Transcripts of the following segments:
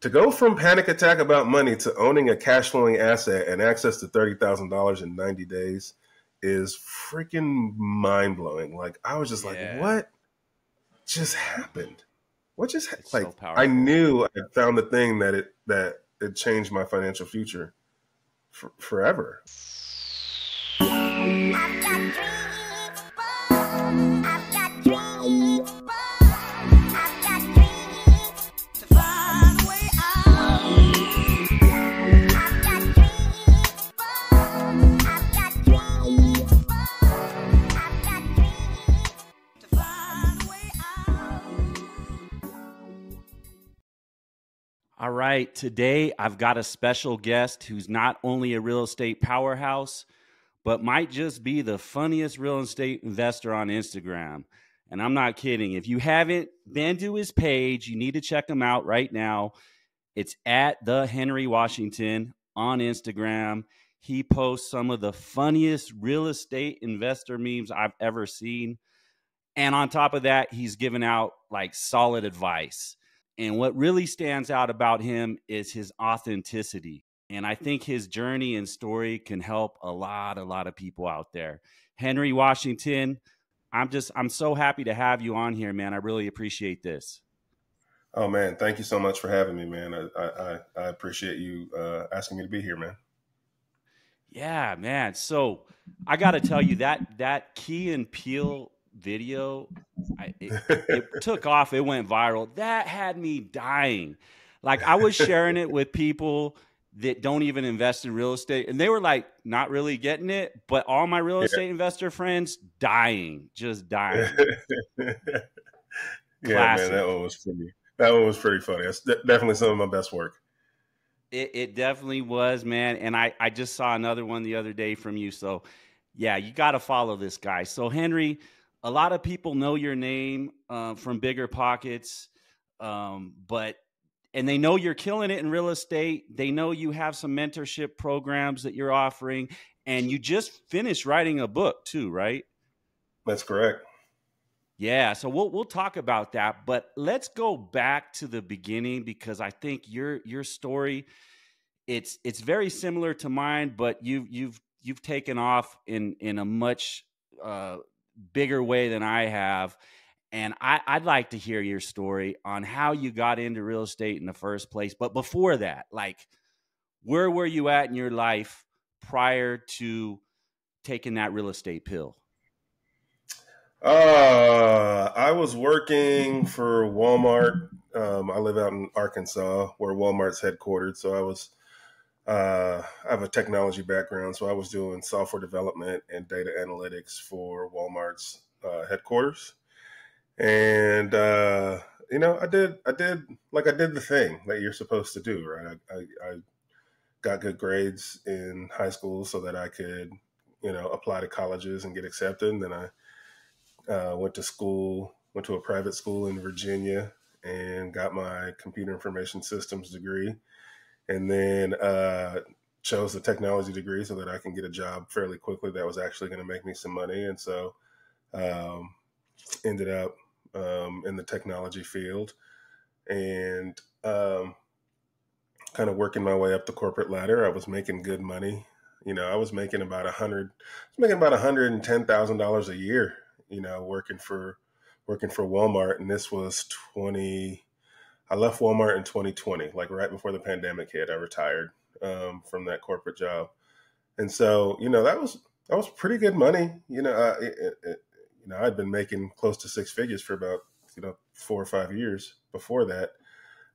to go from panic attack about money to owning a cash flowing asset and access to $30,000 in 90 days is freaking mind blowing. Like, I was just yeah. like, what just happened? What just it's like? So I knew I found the thing that it that it changed my financial future for, forever. All right, today I've got a special guest who's not only a real estate powerhouse, but might just be the funniest real estate investor on Instagram. And I'm not kidding. If you haven't been to his page, you need to check him out right now. It's at the Henry Washington on Instagram. He posts some of the funniest real estate investor memes I've ever seen. And on top of that, he's given out like solid advice. And what really stands out about him is his authenticity. And I think his journey and story can help a lot, a lot of people out there. Henry Washington, I'm just, I'm so happy to have you on here, man. I really appreciate this. Oh man, thank you so much for having me, man. I I, I appreciate you uh, asking me to be here, man. Yeah, man. So I got to tell you that that Key and Peele video, I, it, it took off. It went viral. That had me dying. Like I was sharing it with people that don't even invest in real estate, and they were like not really getting it. But all my real estate yeah. investor friends dying, just dying. yeah, man, that one was pretty. That one was pretty funny. It's definitely some of my best work. It, it definitely was, man. And I, I just saw another one the other day from you. So, yeah, you got to follow this guy. So, Henry, a lot of people know your name uh, from BiggerPockets um, but and they know you're killing it in real estate. They know you have some mentorship programs that you're offering and you just finished writing a book too right? That's correct. Yeah so we'll we'll talk about that but let's go back to the beginning because i think your your story it's it's very similar to mine but you've you've you've taken off in in a much uh, bigger way than I have. And I, would like to hear your story on how you got into real estate in the first place. But before that, like, where were you at in your life prior to taking that real estate pill? Uh, I was working for Walmart. Um, I live out in Arkansas, where Walmart's headquartered. So I was uh, I have a technology background, so I was doing software development and data analytics for Walmart's uh, headquarters. And uh, you know, I did, I did like I did the thing that you're supposed to do, right? I, I, I got good grades in high school so that I could, you know, apply to colleges and get accepted. And then I uh, went to school, went to a private school in Virginia, and got my computer information systems degree and then uh, chose the technology degree so that I can get a job fairly quickly that was actually going to make me some money. And so um, ended up um, in the technology field and um, kind of working my way up the corporate ladder. I was making good money. You know, I was making about a hundred, was making about hundred and ten thousand dollars a year. You know, working for working for Walmart, and this was twenty I left Walmart in 2020, like right before the pandemic hit. I retired um, from that corporate job, and so you know that was that was pretty good money. You know, uh, it, it, you know I'd been making close to six figures for about you know four or five years before that.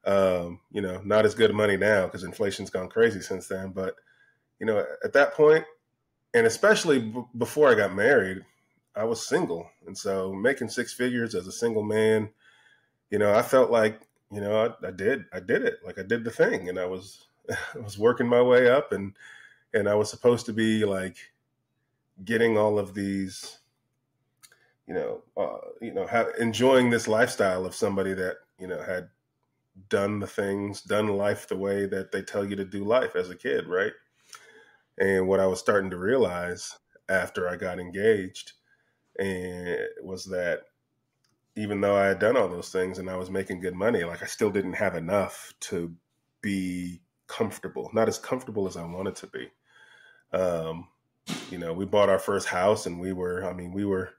Um, you know, not as good money now because inflation's gone crazy since then. But you know, at that point, and especially b- before I got married, I was single, and so making six figures as a single man, you know, I felt like you know, I, I, did, I did it. Like I did the thing, and I was, I was working my way up, and and I was supposed to be like getting all of these, you know, uh, you know, have, enjoying this lifestyle of somebody that you know had done the things, done life the way that they tell you to do life as a kid, right? And what I was starting to realize after I got engaged, and was that even though I had done all those things and I was making good money, like I still didn't have enough to be comfortable, not as comfortable as I wanted to be. Um, you know, we bought our first house and we were, I mean, we were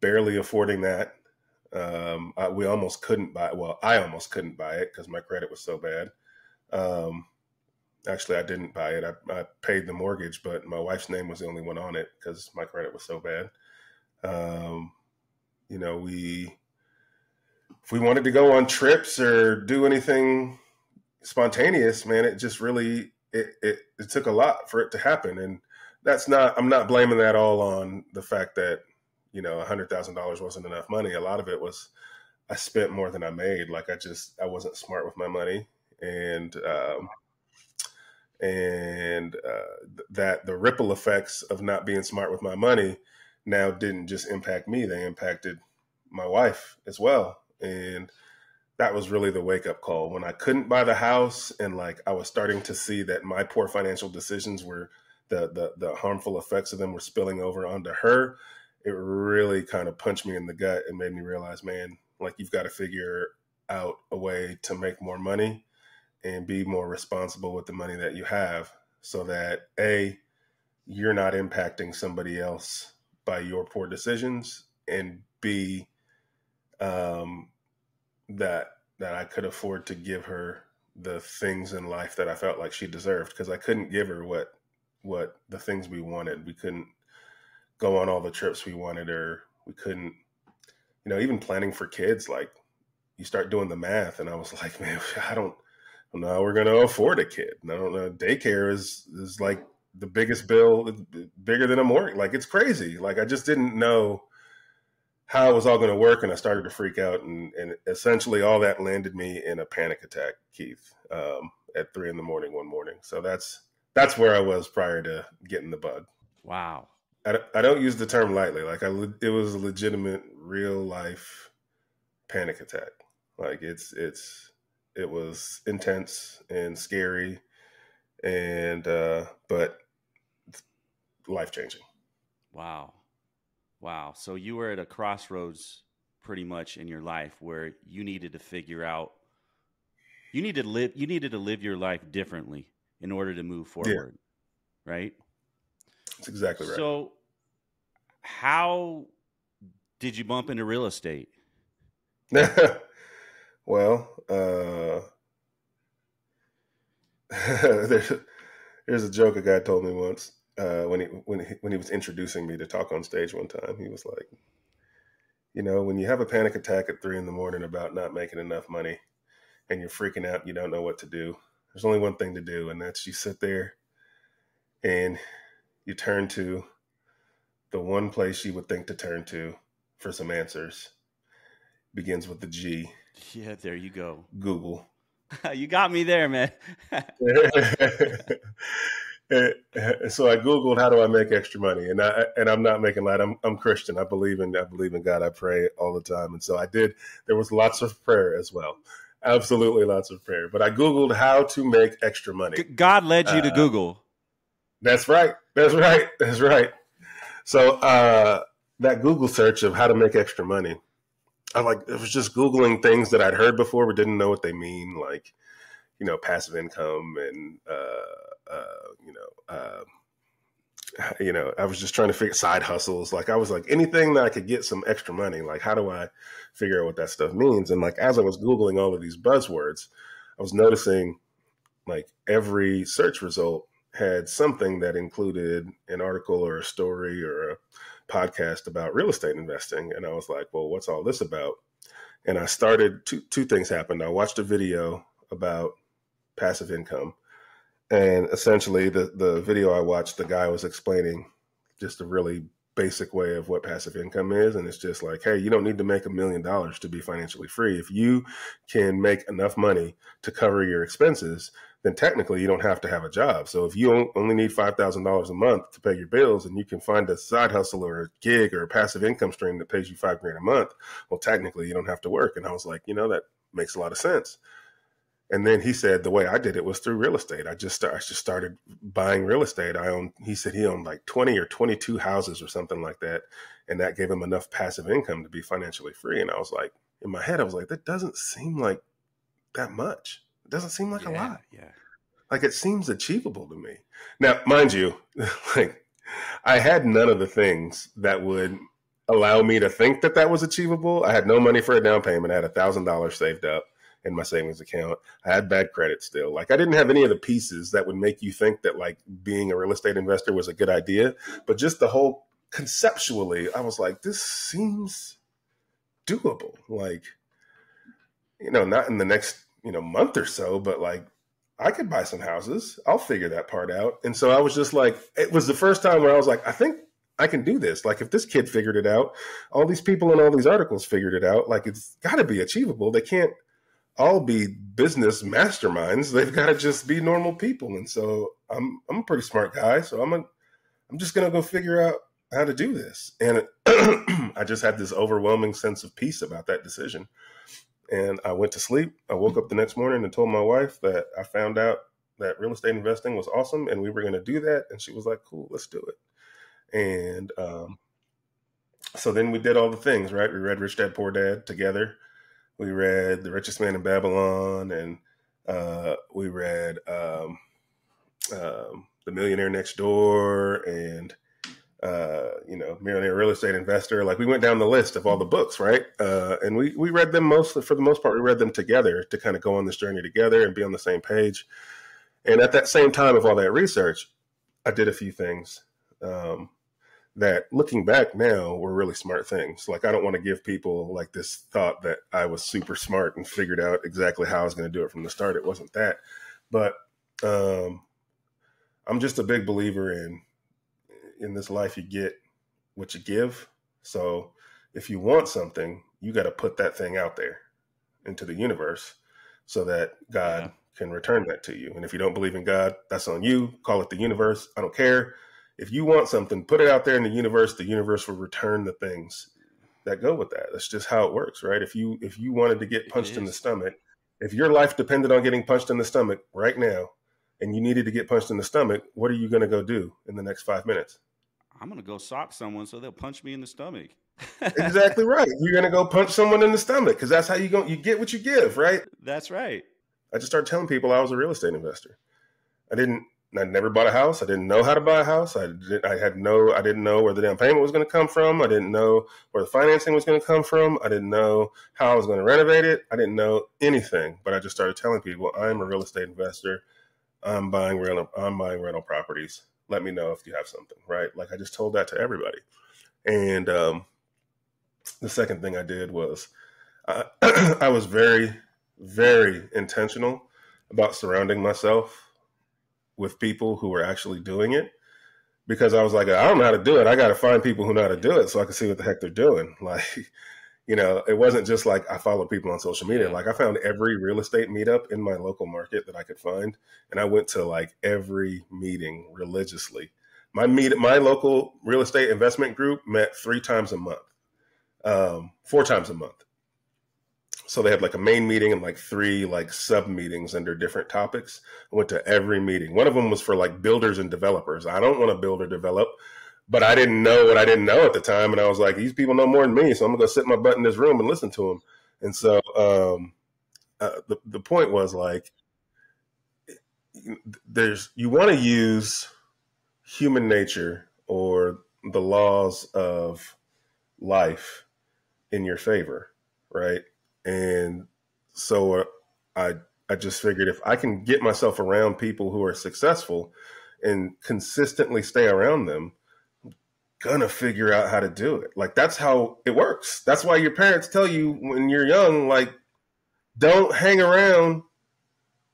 barely affording that. Um, I, we almost couldn't buy. Well, I almost couldn't buy it because my credit was so bad. Um, actually, I didn't buy it. I, I, paid the mortgage, but my wife's name was the only one on it because my credit was so bad. Um, you know, we if we wanted to go on trips or do anything spontaneous, man, it just really it, it, it took a lot for it to happen, and that's not. I'm not blaming that all on the fact that you know, a hundred thousand dollars wasn't enough money. A lot of it was I spent more than I made. Like I just I wasn't smart with my money, and um, and uh, that the ripple effects of not being smart with my money now didn't just impact me; they impacted my wife as well, and that was really the wake up call. When I couldn't buy the house and like I was starting to see that my poor financial decisions were the the, the harmful effects of them were spilling over onto her it really kind of punched me in the gut and made me realize, man, like you've got to figure out a way to make more money and be more responsible with the money that you have so that A, you're not impacting somebody else by your poor decisions and B, um, that that I could afford to give her the things in life that I felt like she deserved because I couldn't give her what what the things we wanted. We couldn't go on all the trips we wanted or we couldn't you know even planning for kids like you start doing the math and i was like man i don't, know how we're going to afford a kid. I don't know daycare is is like the biggest bill bigger than a mortgage like it's crazy. Like i just didn't know how it was all going to work and i started to freak out and, and essentially all that landed me in a panic attack keith um, at three in the morning one morning so that's that's where i was prior to getting the bug wow I, I don't use the term lightly. Like I, it was a legitimate, real life panic attack. Like it's it's it was intense and scary, and uh, but life changing. Wow, wow. So you were at a crossroads, pretty much in your life, where you needed to figure out. You needed to live. You needed to live your life differently in order to move forward, yeah. right? That's exactly right. So, how did you bump into real estate? well, uh, there's, there's a joke a guy told me once uh, when he when he, when he was introducing me to talk on stage one time. He was like, you know, when you have a panic attack at three in the morning about not making enough money, and you're freaking out, and you don't know what to do. There's only one thing to do, and that's you sit there and you turn to the one place you would think to turn to for some answers begins with the G. Yeah, there you go. Google. you got me there, man. so I googled how do I make extra money, and I and I'm not making light. I'm I'm Christian. I believe in I believe in God. I pray all the time, and so I did. There was lots of prayer as well. Absolutely lots of prayer. But I googled how to make extra money. God led you uh, to Google. That's right. That's right. That's right. So uh, that Google search of how to make extra money, I like it was just googling things that I'd heard before but didn't know what they mean, like you know passive income and uh, uh, you know. Uh, you know, I was just trying to figure side hustles. Like I was like anything that I could get some extra money. Like how do I figure out what that stuff means? And like as I was googling all of these buzzwords, I was noticing like every search result had something that included an article or a story or a podcast about real estate investing. And I was like, well, what's all this about? And I started, two, two things happened. I watched a video about passive income. And essentially, the, the video I watched, the guy was explaining just a really basic way of what passive income is. And it's just like, hey, you don't need to make a million dollars to be financially free. If you can make enough money to cover your expenses, then technically you don't have to have a job. So if you only need $5,000 a month to pay your bills and you can find a side hustle or a gig or a passive income stream that pays you five grand a month, well, technically you don't have to work. And I was like, you know, that makes a lot of sense. And then he said the way I did it was through real estate. I just I just started buying real estate. I owned He said he owned like twenty or twenty two houses or something like that, and that gave him enough passive income to be financially free. And I was like, in my head, I was like, that doesn't seem like that much It doesn't seem like yeah, a lot. Yeah. Like it seems achievable to me. Now, mind you, like I had none of the things that would allow me to think that that was achievable. I had no money for a down payment. I had a thousand dollars saved up in my savings account. I had bad credit still. Like I didn't have any of the pieces that would make you think that like being a real estate investor was a good idea. But just the whole conceptually, I was like, this seems doable. Like, you know, not in the next, you know, month or so, but like I could buy some houses. I'll figure that part out. And so I was just like, it was the first time where I was like, I think I can do this. Like if this kid figured it out, all these people in all these articles figured it out. Like it's got to be achievable. They can't all be business masterminds. They've got to just be normal people. And so I'm I'm a pretty smart guy. So I'm a I'm just gonna go figure out how to do this. And I just had this overwhelming sense of peace about that decision. And I went to sleep. I woke up the next morning and told my wife that I found out that real estate investing was awesome and we were going to do that. And she was like, cool, let's do it. And um, so then we did all the things, right? We read Rich Dad Poor Dad together. We read The Richest Man in Babylon and uh, we read um, um, The Millionaire Next Door and uh, you know, millionaire real estate investor. Like we went down the list of all the books, right? Uh, and we we read them mostly for the most part. We read them together to kind of go on this journey together and be on the same page. And at that same time of all that research, I did a few things um, that, looking back now, were really smart things. Like I don't want to give people like this thought that I was super smart and figured out exactly how I was going to do it from the start. It wasn't that, but um, I'm just a big believer in in this life you get what you give. So if you want something, you got to put that thing out there into the universe so that God yeah. can return that to you. And if you don't believe in God, that's on you. Call it the universe. I don't care. If you want something, put it out there in the universe. The universe will return the things that go with that. That's just how it works, right? If you if you wanted to get punched in the stomach, if your life depended on getting punched in the stomach right now, and you needed to get punched in the stomach, what are you going to go do in the next five minutes? I'm going to go sock someone so they'll punch me in the stomach. exactly right. You're going to go punch someone in the stomach because that's how you go. You get what you give, right? That's right. I just started telling people I was a real estate investor. I didn't. I never bought a house. I didn't know how to buy a house. I did, I had no. I didn't know where the down payment was going to come from. I didn't know where the financing was going to come from. I didn't know how I was going to renovate it. I didn't know anything. But I just started telling people I'm a real estate investor. I'm buying rental. I'm buying rental properties let me know if you have something, right? Like I just told that to everybody. And um, the second thing I did was I, I was very, very intentional about surrounding myself with people who were actually doing it because I was like, I don't know how to do it. I got to find people who know how to do it so I can see what the heck they're doing. Like, you know, it wasn't just like I followed people on social media. Like I found every real estate meetup in my local market that I could find, and I went to like every meeting religiously. My meet, my local real estate investment group met three times a month, um, four times a month. So they had like a main meeting and like three like sub meetings under different topics. I went to every meeting. One of them was for like builders and developers. I don't want to build or develop but I didn't know what I didn't know at the time, and I was like, these people know more than me, so I'm gonna go sit my butt in this room and listen to them. And so um, uh, the the point was like, there's you want to use human nature or the laws of life in your favor, right? And so uh, I I just figured if I can get myself around people who are successful and consistently stay around them gonna figure out how to do it. Like that's how it works. That's why your parents tell you when you're young, like, don't hang around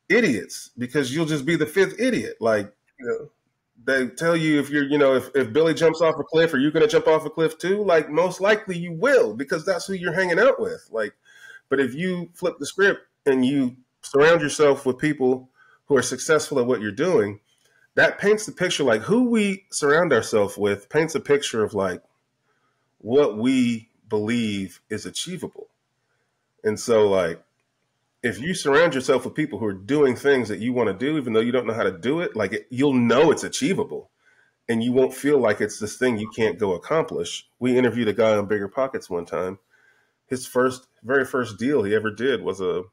idiots because you'll just be the fifth idiot. Like, you know, they tell you if you're, you know, if, if Billy jumps off a cliff, are you gonna jump off a cliff too? Like, most likely you will because that's who you're hanging out with. Like, but if you flip the script and you surround yourself with people who are successful at what you're doing, that paints the picture like who we surround ourselves with paints a picture of like what we believe is achievable. And so like if you surround yourself with people who are doing things that you want to do even though you don't know how to do it, like it, you'll know it's achievable and you won't feel like it's this thing you can't go accomplish. We interviewed a guy on BiggerPockets one time. His first very first deal he ever did was a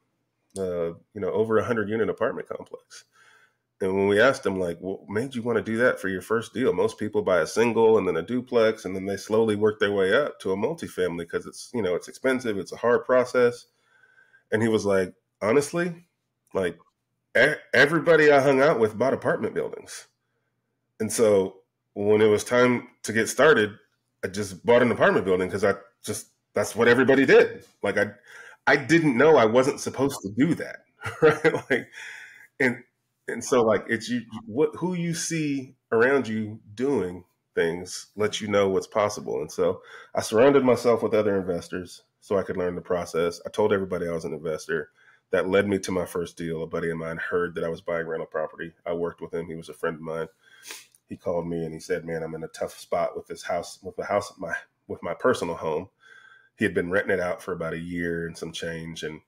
you know, over a hundred unit apartment complex. And when we asked him, like, what made you want to do that for your first deal? Most people buy a single and then a duplex, and then they slowly work their way up to a multifamily because it's, you know, it's expensive, it's a hard process. And he was like, honestly, like everybody I hung out with bought apartment buildings. And so when it was time to get started, I just bought an apartment building because I just that's what everybody did. Like I I didn't know I wasn't supposed to do that. Right. Like and and so like it's you what who you see around you doing things lets you know what's possible. And so I surrounded myself with other investors so I could learn the process. I told everybody I was an investor. That led me to my first deal. A buddy of mine heard that I was buying rental property. I worked with him. He was a friend of mine. He called me and he said, "Man, I'm in a tough spot with this house, with the house, my with my personal home." He had been renting it out for about a year and some change, and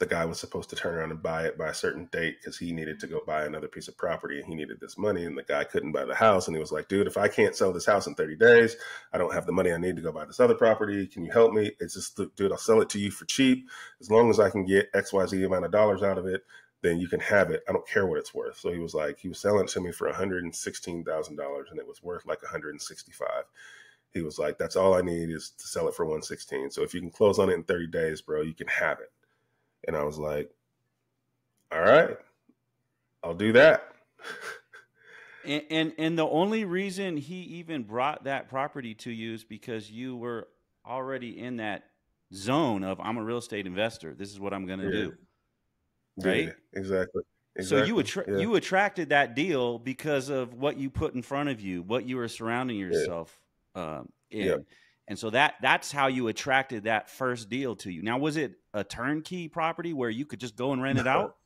the guy was supposed to turn around and buy it by a certain date because he needed to go buy another piece of property and he needed this money and the guy couldn't buy the house and he was like dude if i can't sell this house in 30 days i don't have the money i need to go buy this other property. Can you help me? It's just dude i'll sell it to you for cheap. As long as i can get xyz amount of dollars out of it then you can have it. I don't care what it's worth. So he was like he was selling it to me for $116000 and it was worth like 165 he was like that's all i need is to sell it for 116 so if you can close on it in 30 days bro you can have it and I was like, all right, I'll do that. and, and and the only reason he even brought that property to you is because you were already in that zone of I'm a real estate investor. This is what I'm going to yeah. do. Right? Yeah, exactly. exactly. So you attra- yeah. you attracted that deal because of what you put in front of you, what you were surrounding yourself um. Yep. And so that that's how you attracted that first deal to you. Now, was it a turnkey property where you could just go and rent it out?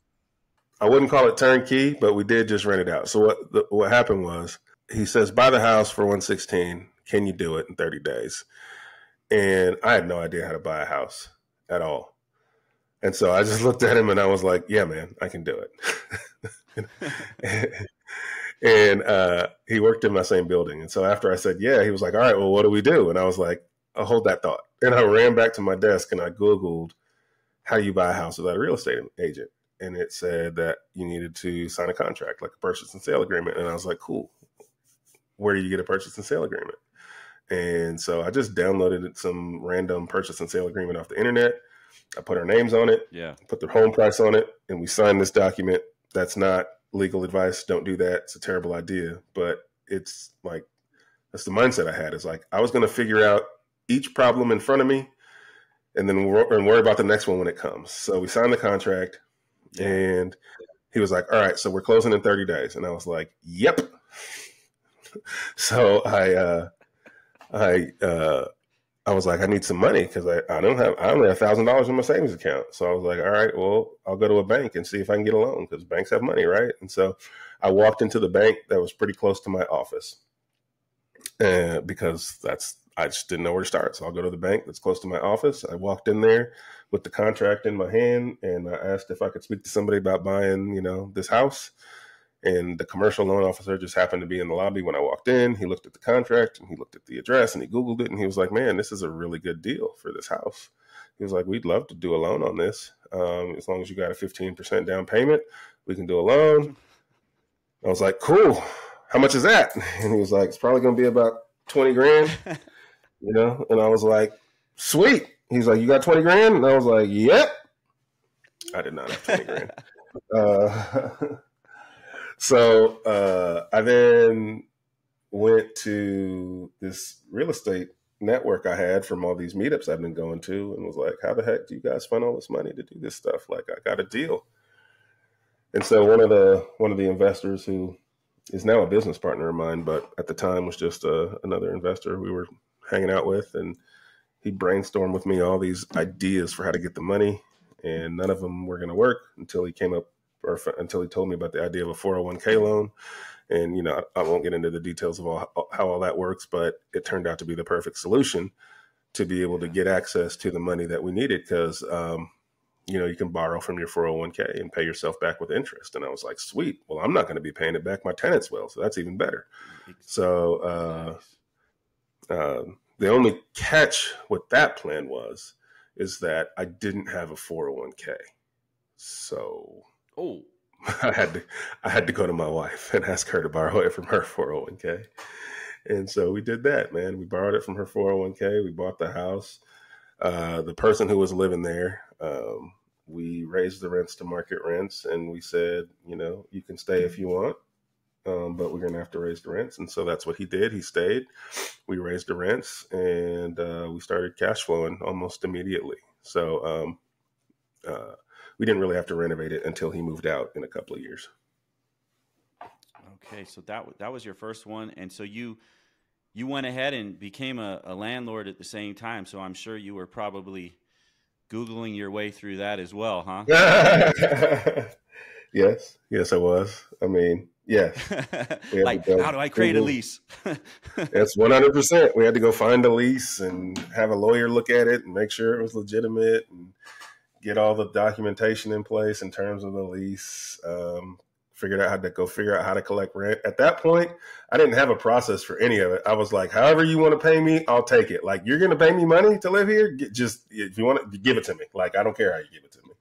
I wouldn't call it turnkey, but we did just rent it out. So what the, what happened was he says buy the house for 116. Can you do it in 30 days? And I had no idea how to buy a house at all. And so I just looked at him and I was like, yeah, man, I can do it. and uh, he worked in my same building. And so after I said, yeah, he was like, all right, well, what do we do? And I was like, I'll hold that thought. And I ran back to my desk and I Googled how you buy a house without a real estate agent. And it said that you needed to sign a contract, like a purchase and sale agreement. And I was like, cool. Where do you get a purchase and sale agreement? And so I just downloaded some random purchase and sale agreement off the internet. I put our names on it, yeah, put the home price on it, and we signed this document. That's not legal advice. Don't do that. It's a terrible idea. But it's like that's the mindset I had. Is like I was going to figure out each problem in front of me, and then wor- and worry about the next one when it comes. So we signed the contract, and he was like, "All right, so we're closing in 30 days," and I was like, "Yep." so I uh, I uh, I was like, I need some money because I, I don't have I only have thousand dollars in my savings account. So I was like, all right, well, I'll go to a bank and see if I can get a loan because banks have money, right? And so I walked into the bank that was pretty close to my office, because that's I just didn't know where to start. So I'll go to the bank that's close to my office. I walked in there with the contract in my hand, and I asked if I could speak to somebody about buying, you know, this house. And the commercial loan officer just happened to be in the lobby when I walked in. He looked at the contract and he looked at the address and he Googled it and he was like, man, this is a really good deal for this house. He was like, we'd love to do a loan on this. Um, as long as you got a 15% down payment, we can do a loan. I was like, cool. How much is that? And he was like, it's probably going to be about 20 grand, you know? And I was like, sweet. He's like, you got 20 grand? And I was like, yep. I did not have 20 grand. Uh, so uh, I then went to this real estate network I had from all these meetups I've been going to and was like, how the heck do you guys find all this money to do this stuff? Like I got a deal. And so one of the one of the investors who is now a business partner of mine, but at the time was just uh, another investor we were hanging out with, and he brainstormed with me all these ideas for how to get the money, and none of them were going to work until he came up or until he told me about the idea of a 401k loan. And, you know, I, I won't get into the details of all, how all that works, but it turned out to be the perfect solution to be able to get access to the money that we needed because, um, you know, you can borrow from your 401k and pay yourself back with interest. And I was like, sweet. Well, I'm not going to be paying it back. My tenants will. So that's even better. So, uh, uh, the only catch with that plan was, is that I didn't have a 401k. So oh, I had to I had to go to my wife and ask her to borrow it from her 401k. And so we did that, man. We borrowed it from her 401k. We bought the house. Uh, the person who was living there, um, we raised the rents to market rents, and we said, you know, you can stay if you want, um, but we're going to have to raise the rents. And so that's what he did. He stayed. We raised the rents, and uh, we started cash flowing almost immediately. So um, uh, we didn't really have to renovate it until he moved out in a couple of years. Okay, so that that was your first one, and so you you went ahead and became a, a landlord at the same time. So I'm sure you were probably googling your way through that as well, huh? yes, yes, I was. I mean, yes. like, how do I create a lease? That's 100. percent We had to go find a lease and have a lawyer look at it and make sure it was legitimate and get all the documentation in place in terms of the lease. Um, figured out how to go figure out how to collect rent. At that point, I didn't have a process for any of it. I was like, however you want to pay me, I'll take it. Like you're going to pay me money to live here, just if you want to give it to me. Like I don't care how you give it to me.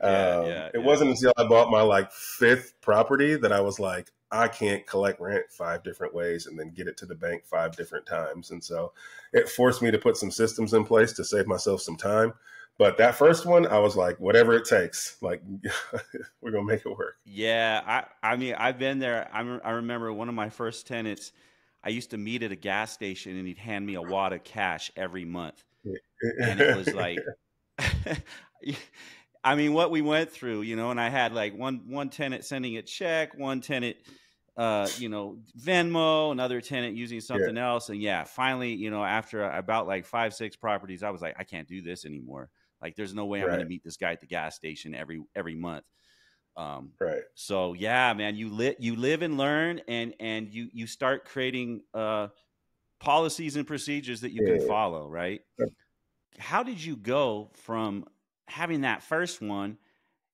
Yeah, um, yeah, it yeah. wasn't until I bought my like fifth property that I was like, I can't collect rent five different ways and then get it to the bank five different times. And so it forced me to put some systems in place to save myself some time. But that first one, I was like, whatever it takes, like we're gonna make it work. Yeah, I, I mean, I've been there. I, I remember one of my first tenants. I used to meet at a gas station, and he'd hand me a wad of cash every month, and it was like, I mean, what we went through, you know. And I had like one one tenant sending a check, one tenant uh, you know, Venmo, another tenant using something yeah. else. And yeah, finally, you know, after about like five, six properties, I was like, I can't do this anymore. Like, there's no way I'm going to meet this guy at the gas station every every month. Um, right. So yeah, man, you lit you live and learn, and and you you start creating uh, policies and procedures that you yeah. can follow. Right. Yeah. How did you go from having that first one?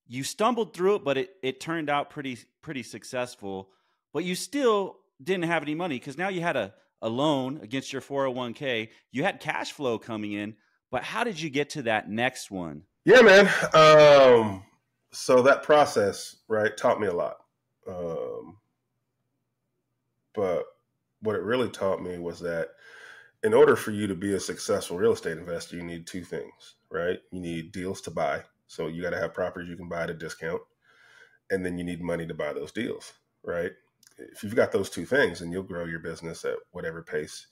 You stumbled through it, but it it turned out pretty pretty successful. But you still didn't have any money because now you had a a loan against your 401k. You had cash flow coming in, but how did you get to that next one? Yeah, man. Um, so that process, right, taught me a lot. Um, but what it really taught me was that in order for you to be a successful real estate investor, you need two things, right? You need deals to buy. So you got to have properties you can buy at a discount. And then you need money to buy those deals, right? If you've got those two things, and you'll grow your business at whatever pace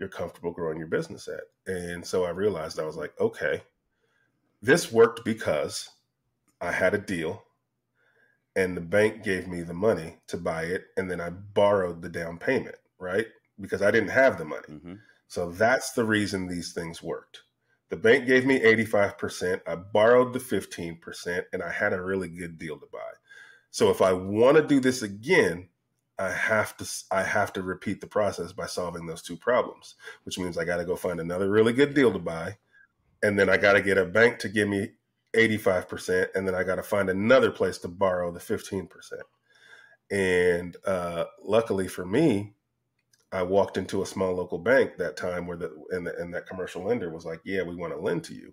you're comfortable growing your business at. And so I realized I was like, okay, this worked because I had a deal and the bank gave me the money to buy it. And then I borrowed the down payment, right? Because I didn't have the money. Mm-hmm. So that's the reason these things worked. The bank gave me 85%. I borrowed the 15%, and I had a really good deal to buy. So if I want to do this again, I have to I have to repeat the process by solving those two problems, which means I got to go find another really good deal to buy, and then I got to get a bank to give me 85%, and then I got to find another place to borrow the 15%. And uh, luckily for me, I walked into a small local bank that time where the and, the and that commercial lender was like, "Yeah, we want to lend to you."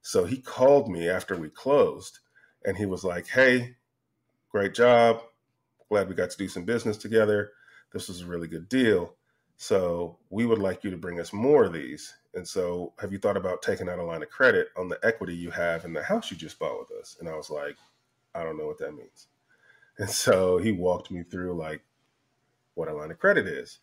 So he called me after we closed, and he was like, "Hey, great job Glad we got to do some business together. This was a really good deal. So we would like you to bring us more of these. And so have you thought about taking out a line of credit on the equity you have in the house you just bought with us? And I was like, I don't know what that means. And so he walked me through like what a line of credit is.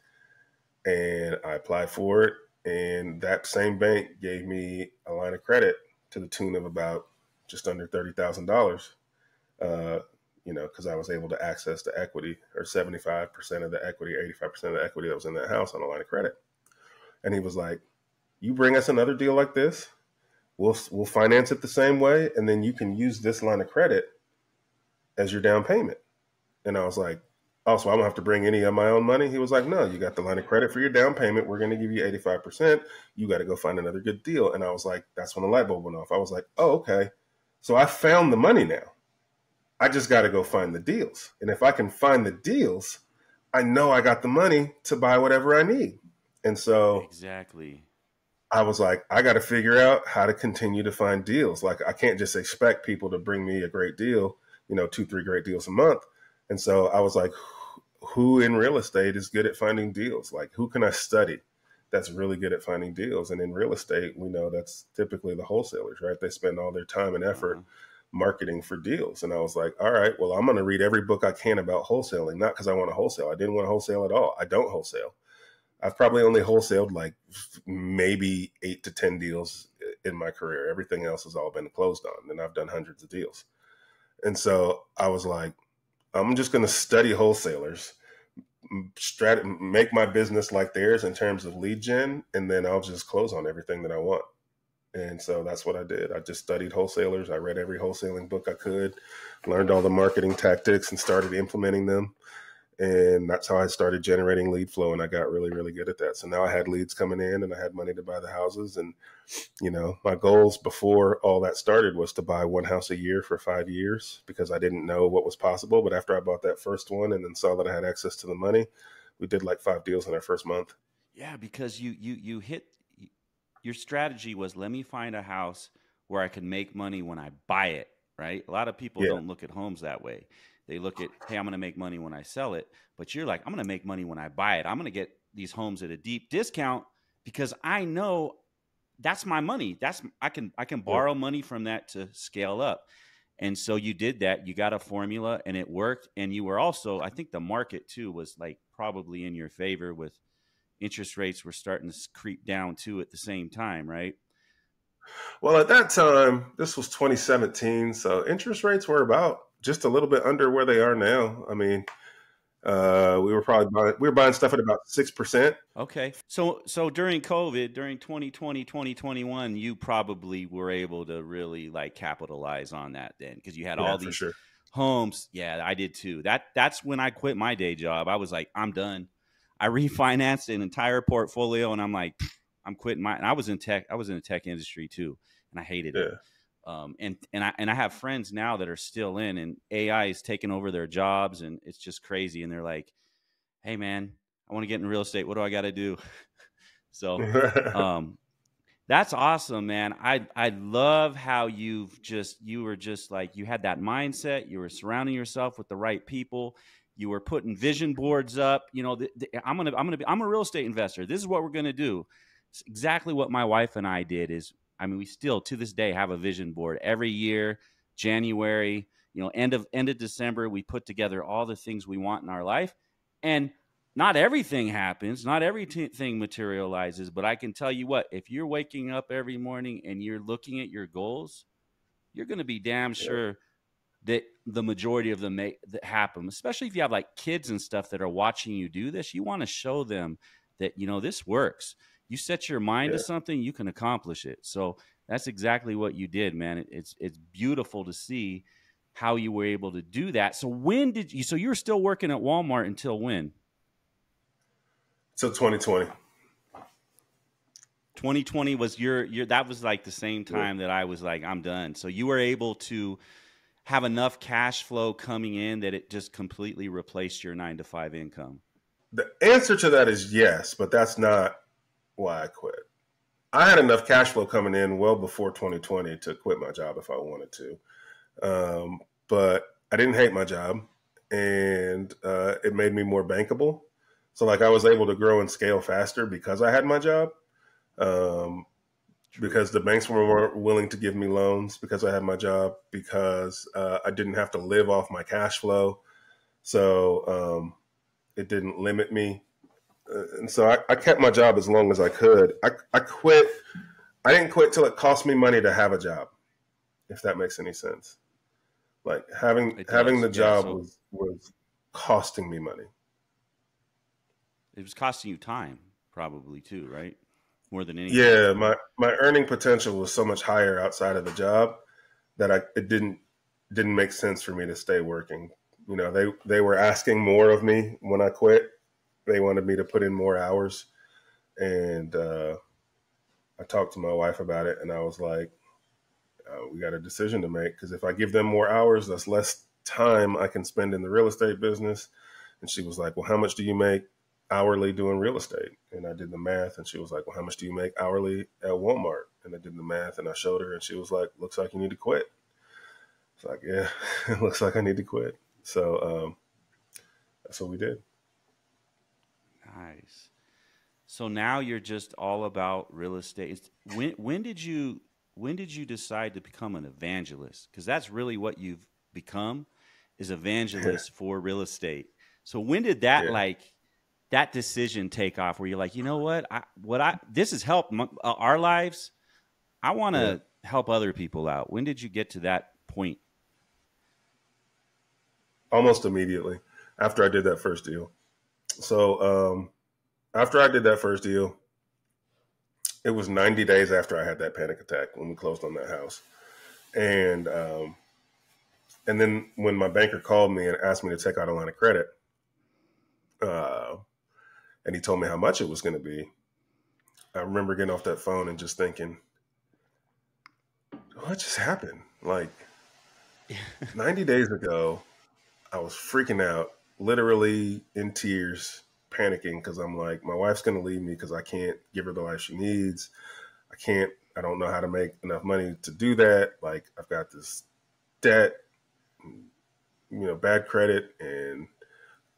And I applied for it. And that same bank gave me a line of credit to the tune of about just under $30,000 uh, you know, because I was able to access the equity or 75% of the equity, 85% of the equity that was in that house on a line of credit. And he was like, you bring us another deal like this, we'll, we'll finance it the same way. And then you can use this line of credit as your down payment. And I was like, oh, so I don't have to bring any of my own money. He was like, no, you got the line of credit for your down payment. We're going to give you 85%. You got to go find another good deal. And I was like, that's when the light bulb went off. I was like, oh, okay. So I found the money now. I just got to go find the deals. And if I can find the deals, I know I got the money to buy whatever I need. And so exactly. I was like, I got to figure out how to continue to find deals. Like, I can't just expect people to bring me a great deal, you know, two, three great deals a month. And so I was like, who in real estate is good at finding deals? Like, who can I study that's really good at finding deals? And in real estate, we know that's typically the wholesalers, right? They spend all their time and effort mm-hmm. Marketing for deals. And I was like, all right, well, I'm going to read every book I can about wholesaling, not because I want to wholesale. I didn't want to wholesale at all. I don't wholesale. I've probably only wholesaled like maybe eight to 10 deals in my career. Everything else has all been closed on, and I've done hundreds of deals. And so I was like, I'm just going to study wholesalers, strat- make my business like theirs in terms of lead gen, and then I'll just close on everything that I want. And so that's what I did. I just studied wholesalers. I read every wholesaling book I could, learned all the marketing tactics, and started implementing them and that's how I started generating lead flow, and I got really, really good at that. So now I had leads coming in, and I had money to buy the houses, and you know, my goals before all that started was to buy one house a year for five years because I didn't know what was possible. But after I bought that first one, and then saw that I had access to the money, we did like five deals in our first month. Yeah, because you you you hit your strategy was let me find a house where I can make money when I buy it. Right? A lot of people yeah. don't look at homes that way. They look at, hey, I'm going to make money when I sell it. But you're like, I'm going to make money when I buy it. I'm going to get these homes at a deep discount because I know that's my money. That's I can I can borrow money from that to scale up. And so you did that. You got a formula and it worked. And you were also, I think the market too was like probably in your favor with interest rates were starting to creep down too at the same time, right? Well, at that time, this was 2017. So interest rates were about just a little bit under where they are now. I mean, uh, we were probably buying, we were buying stuff at about six percent. Okay, so so during COVID, during 2020, 2021, you probably were able to really like capitalize on that then because you had yeah, all these sure. homes. Yeah, I did too. That that's when I quit my day job. I was like, I'm done. I refinanced an entire portfolio, and I'm like, I'm quitting my. And I was in tech. I was in the tech industry too, and I hated yeah. it. Um, and and I and I have friends now that are still in, and AI is taking over their jobs, and it's just crazy. And they're like, "Hey, man, I want to get in real estate. What do I got to do?" so, um, that's awesome, man. I I love how you've just you were just like you had that mindset. You were surrounding yourself with the right people. You were putting vision boards up. You know, the, the, I'm gonna I'm gonna be I'm a real estate investor. This is what we're gonna do. It's exactly what my wife and I did. Is I mean, we still to this day have a vision board every year, January, you know, end of end of December, we put together all the things we want in our life. And not everything happens, not everything materializes, but I can tell you what, if you're waking up every morning and you're looking at your goals, you're going to be damn sure that the majority of them may that happen, especially if you have like kids and stuff that are watching you do this, you want to show them that you know this works you set your mind yeah. to something, you can accomplish it. So that's exactly what you did, man. it's it's beautiful to see how you were able to do that. So when did you? So you were still working at Walmart until when? Till 2020. 2020 was your your that was like the same time yeah. that I was like I'm done. So you were able to have enough cash flow coming in that it just completely replaced your 9 to 5 income. The answer to that is yes, but that's not why I quit. I had enough cash flow coming in well before 2020 to quit my job if I wanted to. Um, but I didn't hate my job and uh, it made me more bankable. So, like, I was able to grow and scale faster because I had my job. Um, because the banks were more willing to give me loans because I had my job, because uh, I didn't have to live off my cash flow. So, um, it didn't limit me uh, and so I, I, kept my job as long as I could. I, I quit. I didn't quit till it cost me money to have a job, if that makes any sense. Like having having the job yeah, so was was costing me money. It was costing you time, probably too, right? More than anything. Yeah, my my earning potential was so much higher outside of the job that I it didn't didn't make sense for me to stay working. You know, they they were asking more of me when I quit they wanted me to put in more hours, and uh, I talked to my wife about it, and I was like, uh, "We got a decision to make because if I give them more hours, that's less time I can spend in the real estate business." And she was like, "Well, how much do you make?" Hourly doing real estate. And I did the math and she was like, Well, how much do you make hourly at Walmart? And I did the math and I showed her and she was like, Looks like you need to quit. It's like, Yeah, it looks like I need to quit. So um, that's what we did. Nice. So now you're just all about real estate. When when did you when did you decide to become an evangelist? Because that's really what you've become is evangelist for real estate. So when did that yeah. like that decision take off where you're like, you know what, I, what I this has helped my, uh, our lives. I want to yeah. help other people out. When did you get to that point? Almost immediately after I did that first deal. So um, after I did that first deal, it was 90 days after I had that panic attack when we closed on that house, and um, and then when my banker called me and asked me to take out a line of credit, uh, and he told me how much it was going to be, I remember getting off that phone and just thinking, what just happened? Like 90 days ago, I was freaking out, literally in tears, panicking because I'm like, my wife's going to leave me because I can't give her the life she needs. I can't, I don't know how to make enough money to do that. Like, I've got this debt, you know, bad credit, and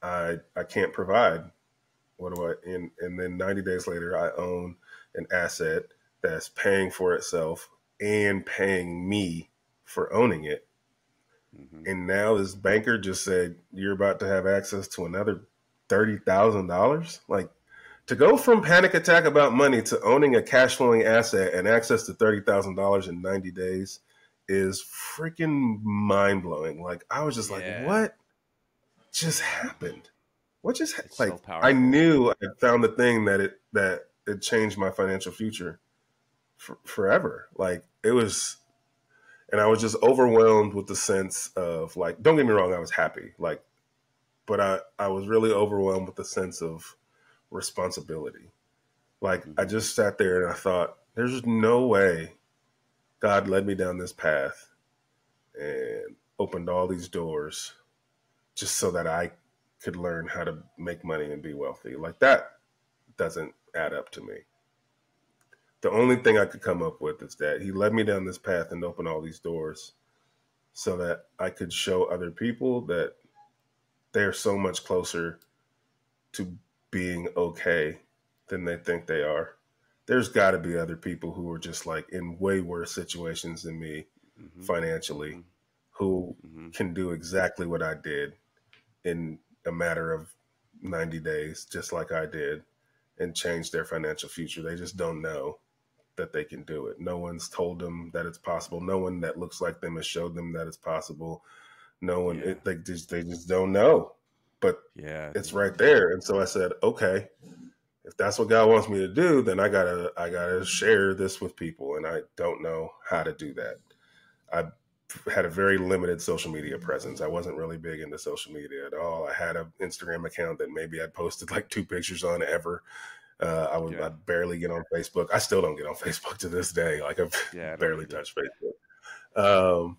I I can't provide what do I and and then 90 days later I own an asset that's paying for itself and paying me for owning it. Mm-hmm. And now this banker just said you're about to have access to another thirty thousand dollars. Like to go from panic attack about money to owning a cash flowing asset and access to thirty thousand dollars in ninety days is freaking mind blowing. Like I was just yeah. like, what just happened? What just it's like so I knew I found the thing that it that it changed my financial future for, forever. Like it was, and I was just overwhelmed with the sense of like. Don't get me wrong, I was happy. Like, but I I was really overwhelmed with the sense of responsibility. Like I mm-hmm. just sat there and I thought, there's no way God led me down this path and opened all these doors just so that I could learn how to make money and be wealthy. Like that doesn't add up to me. The only thing I could come up with is that he led me down this path and opened all these doors so that I could show other people that they're so much closer to being okay than they think they are. There's got to be other people who are just like in way worse situations than me mm-hmm. financially mm-hmm. who mm-hmm. can do exactly what I did in a matter of 90 days, just like I did, and change their financial future. They just don't know that they can do it. No one's told them that it's possible. No one that looks like them has showed them that it's possible. No one, yeah. it, they just they just don't know. But yeah, it's right there. And so I said, okay, if that's what God wants me to do, then I gotta I gotta share this with people, and I don't know how to do that. I had a very limited social media presence. I wasn't really big into social media at all. I had an Instagram account that maybe I'd posted like two pictures on ever. Uh, I would yeah. I'd barely get on Facebook. I still don't get on Facebook to this day. Like I've yeah, barely touched Facebook. Um,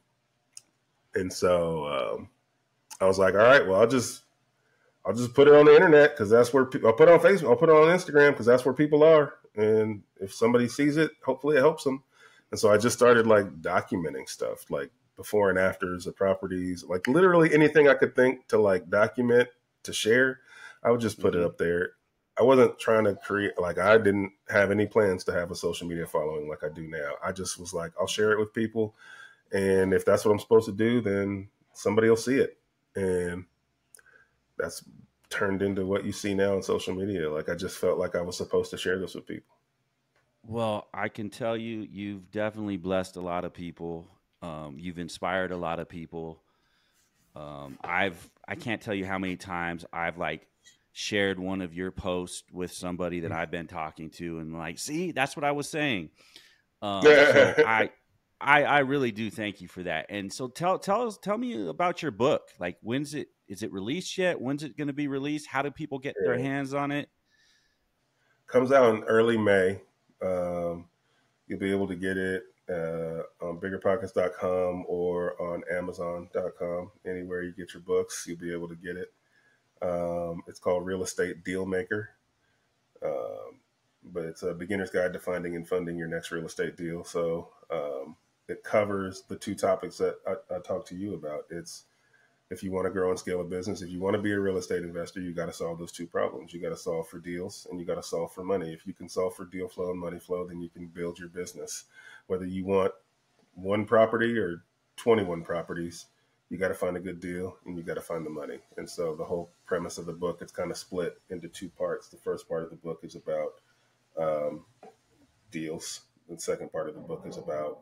and so um, I was like, all right, well, I'll just I'll just put it on the internet because that's where pe- I'll put it on Facebook. I'll put it on Instagram because that's where people are. And if somebody sees it, hopefully it helps them. And so I just started like documenting stuff, like before and afters of properties, like literally anything I could think to like document to share, I would just put mm-hmm. it up there. I wasn't trying to create like I didn't have any plans to have a social media following like I do now. I just was like, I'll share it with people, and if that's what I'm supposed to do, then somebody will see it, and that's turned into what you see now on social media. Like I just felt like I was supposed to share this with people. Well, I can tell you, you've definitely blessed a lot of people um, you've inspired a lot of people. Um, I've I can't tell you how many times I've like shared one of your posts with somebody that I've been talking to, and like, see, that's what I was saying. Um, so I, I, I really do thank you for that. And so tell tell us tell me about your book. Like, when's it? Is it released yet? When's it going to be released? How do people get their hands on it? Comes out in early May. Um, you'll be able to get it uh, on biggerpockets.com or on amazon.com. Anywhere you get your books, you'll be able to get it. Um, it's called Real Estate Deal Maker. Um, but it's a beginner's guide to finding and funding your next real estate deal. So um, it covers the two topics that I, I talked to you about. It's if you want to grow and scale a business, if you want to be a real estate investor, you got to solve those two problems. You got to solve for deals and you got to solve for money. If you can solve for deal flow and money flow, then you can build your business. Whether you want one property or 21 properties, you got to find a good deal and you got to find the money. And so the whole premise of the book, it's kind of split into two parts. The first part of the book is about um, deals. The second part of the book is about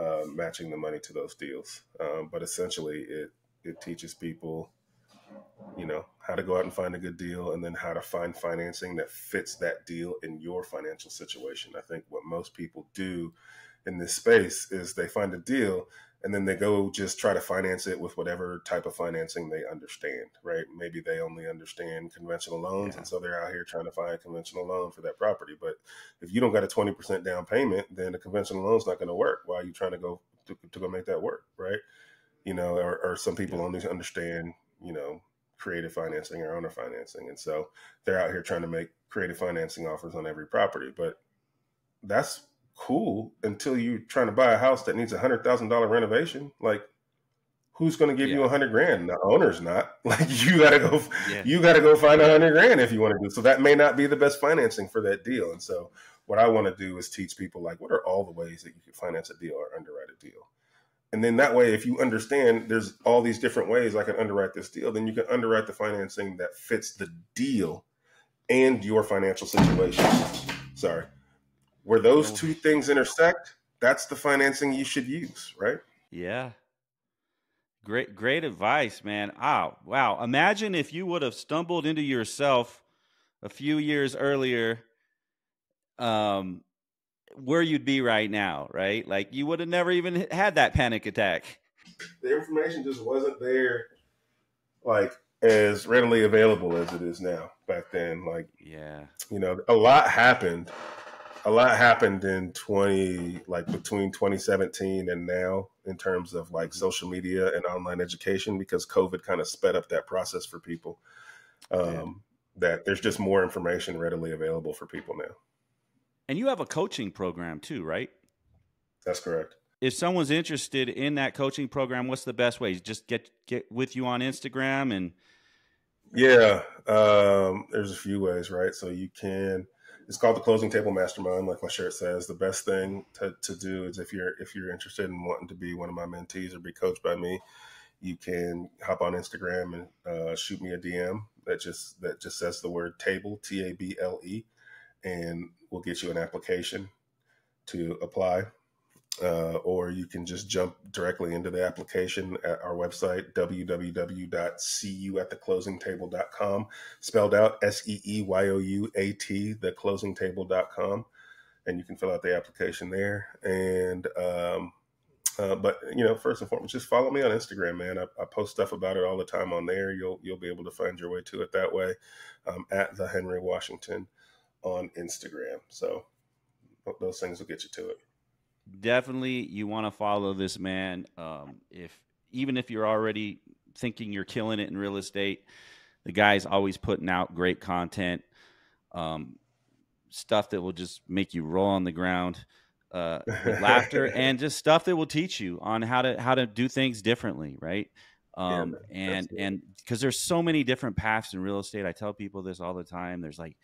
uh, matching the money to those deals. Um, but essentially, it it teaches people, you know, how to go out and find a good deal, and then how to find financing that fits that deal in your financial situation. I think what most people do in this space is they find a deal and then they go just try to finance it with whatever type of financing they understand, right? Maybe they only understand conventional loans, yeah. and so they're out here trying to find a conventional loan for that property. But if you don't got a twenty percent down payment, then a conventional loan's not going to work. Why are you trying to go to, to, go make that work, right? You know, or, or some people yeah. only understand, you know, creative financing or owner financing, and so they're out here trying to make creative financing offers on every property. But that's cool until you're trying to buy a house that needs a hundred thousand dollar renovation. Like, who's going to give yeah. you a hundred grand? The owner's not. Like, you got to go. Yeah. You got to go find a hundred grand if you want to do. So that may not be the best financing for that deal. And so, what I want to do is teach people like, what are all the ways that you can finance a deal or underwrite a deal. And then that way, if you understand there's all these different ways I can underwrite this deal, then you can underwrite the financing that fits the deal and your financial situation. Sorry where those two things intersect, that's the financing you should use, right? Yeah. Great, great advice, man. Oh, wow. Imagine if you would have stumbled into yourself a few years earlier, um, where you'd be right now, right? Like you would have never even had that panic attack. The information just wasn't there, like as readily available as it is now. Back then, like yeah, you know, a lot happened a lot happened in 20 like between 2017 and now in terms of like mm-hmm. social media and online education because covid kind of sped up that process for people um, yeah. that there's just more information readily available for people now and you have a coaching program too right? That's correct. If someone's interested in that coaching program what's the best way? Just get get with you on instagram and yeah um, there's a few ways right? So you can it's called the closing table mastermind like my shirt says. The best thing to, to do is if you're if you're interested in wanting to be one of my mentees or be coached by me you can hop on instagram and uh, shoot me a dm that just that just says the word table t-a-b-l-e and we'll get you an application to apply uh, or you can just jump directly into the application at our website, www.seeyouattheclosingtable.com, spelled out S E E Y O U A T, theclosingtable.com. And you can fill out the application there. And, um, uh, but you know, first and foremost, just follow me on Instagram, man. I, I, post stuff about it all the time on there. You'll you'll be able to find your way to it that way, um, at the Henry Washington on Instagram. So those things will get you to it definitely you want to follow this man. Um, if even if you're already thinking you're killing it in real estate, the guy's always putting out great content, um, stuff that will just make you roll on the ground uh, with laughter, and just stuff that will teach you on how to how to do things differently, right? Um, yeah, and and because there's so many different paths in real estate, I tell people this all the time. There's like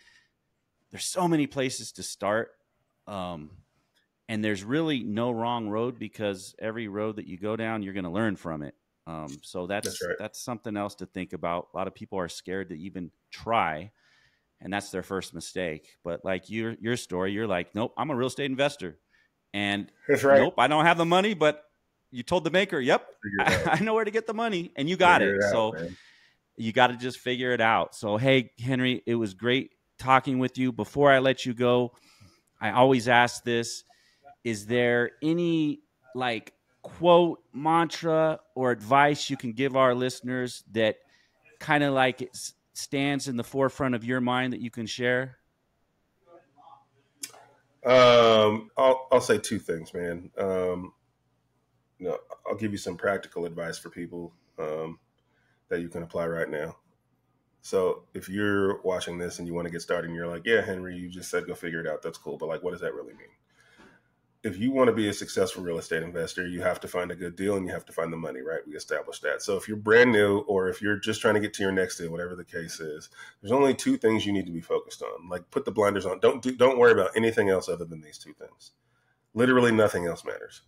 there's so many places to start. Um, and there's really no wrong road because every road that you go down, you're going to learn from it. Um, so that's that's, right. that's, something else to think about. A lot of people are scared to even try, and that's their first mistake. But like your your story, you're like, nope, I'm a real estate investor, and right. nope, I don't have the money, but you told the maker, yep, I, I, know where to get the money, and you got figure it. it out, so man. you got to just figure it out. So hey, Henry, it was great talking with you. Before I let you go, I always ask this is there any like quote, mantra, or advice you can give our listeners that kind of like it stands in the forefront of your mind that you can share? Um, I'll, I'll say two things, man. Um, you know, I'll give you some practical advice for people um, that you can apply right now. So if you're watching this and you want to get started and you're like, yeah, Henry, you just said go figure it out. That's cool. But like, what does that really mean? If you want to be a successful real estate investor, you have to find a good deal and you have to find the money, right? We established that. So if you're brand new or if you're just trying to get to your next deal, whatever the case is, there's only two things you need to be focused on. Like put the blinders on. Don't do, don't worry about anything else other than these two things. Literally nothing else matters.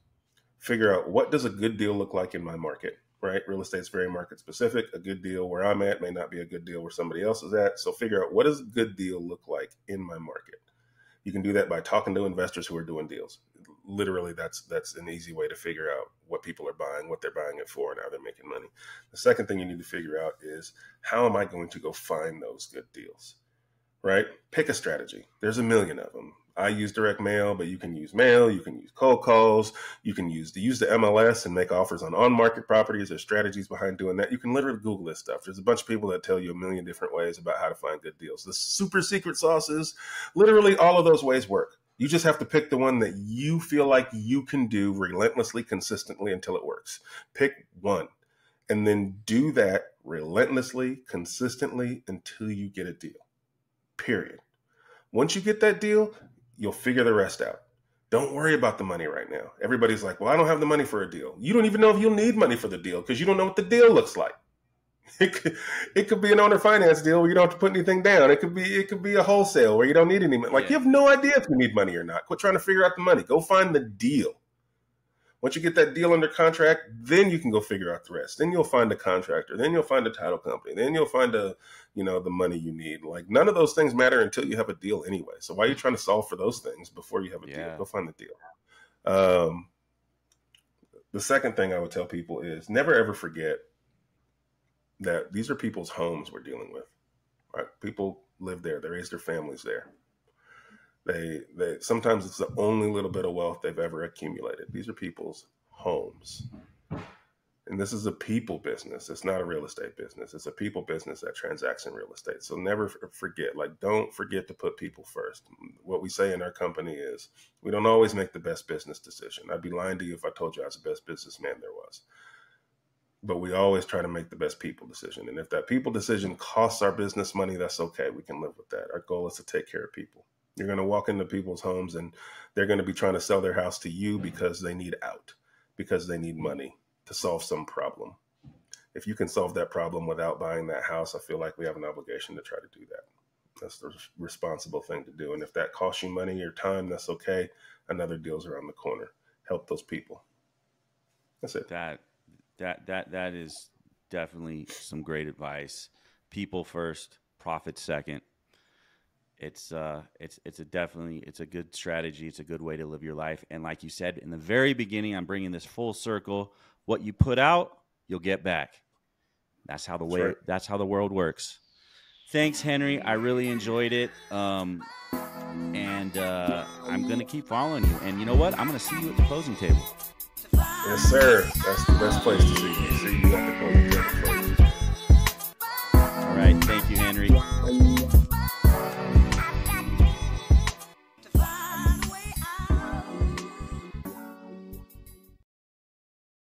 Figure out what does a good deal look like in my market? Right? Real estate's very market specific. A good deal where I'm at may not be a good deal where somebody else is at. So figure out what does a good deal look like in my market. You can do that by talking to investors who are doing deals. Literally, that's that's an easy way to figure out what people are buying, what they're buying it for, and how they're making money. The second thing you need to figure out is how am I going to go find those good deals? Right? Pick a strategy. There's a million of them. I use direct mail, but you can use mail, you can use cold calls, you can use the use the MLS and make offers on on market properties. There's strategies behind doing that. You can literally Google this stuff. There's a bunch of people that tell you a million different ways about how to find good deals. The super secret sauces, literally all of those ways work. You just have to pick the one that you feel like you can do relentlessly, consistently until it works. Pick one and then do that relentlessly, consistently until you get a deal. Period. Once you get that deal, You'll figure the rest out. Don't worry about the money right now. Everybody's like, well, I don't have the money for a deal. You don't even know if you'll need money for the deal because you don't know what the deal looks like. It could, it could be an owner finance deal where you don't have to put anything down. It could be it could be a wholesale where you don't need any money. Like yeah. you have no idea if you need money or not. Quit trying to figure out the money. Go find the deal. Once you get that deal under contract, then you can go figure out the rest. Then you'll find a contractor. Then you'll find a title company. Then you'll find a, you know, the money you need. Like none of those things matter until you have a deal anyway. So why are you trying to solve for those things before you have a yeah. deal? Go find the deal. Um, the second thing I would tell people is never ever forget that these are people's homes we're dealing with. Right? People live there. They raise their families there. They they sometimes it's the only little bit of wealth they've ever accumulated. These are people's homes. And this is a people business. It's not a real estate business. It's a people business that transacts in real estate. So never forget, like, don't forget to put people first. What we say in our company is we don't always make the best business decision. I'd be lying to you if I told you I was the best businessman there was. But we always try to make the best people decision. And if that people decision costs our business money, that's okay. We can live with that. Our goal is to take care of people. You're going to walk into people's homes and they're going to be trying to sell their house to you mm-hmm. because they need out, because they need mm-hmm. money to solve some problem. If you can solve that problem without buying that house, I feel like we have an obligation to try to do that. That's the responsible thing to do. And if that costs you money or time, that's okay. Another deal's around the corner. Help those people. That's it. That that that that is definitely some great advice. People first, profit second it's uh it's it's a definitely it's a good strategy it's a good way to live your life. And like you said in the very beginning i'm bringing this full circle. What you put out you'll get back. That's how the way right. that's how the world works. Thanks henry. I really enjoyed it. Um and uh i'm gonna keep following you. And you know what? I'm gonna see you at the closing table. Yes sir. That's the best place to see you. See you at the closing